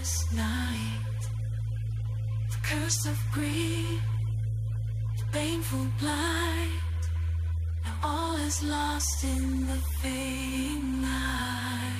last night. The curse of greed, the painful blight. Now all is lost in the fading light.